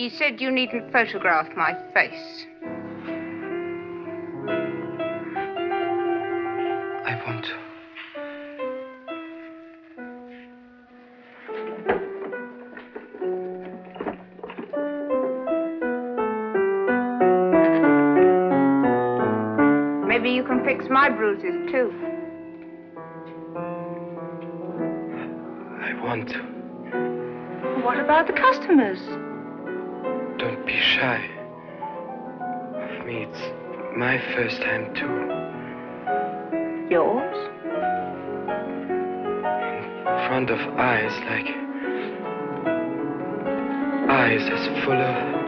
He said you needn't photograph my face. I want to. Maybe you can fix my bruises, too. I want to. What about the customers? Don't be shy. Of me, it's my first time, too. Yours? In front of eyes like. Eyes as full of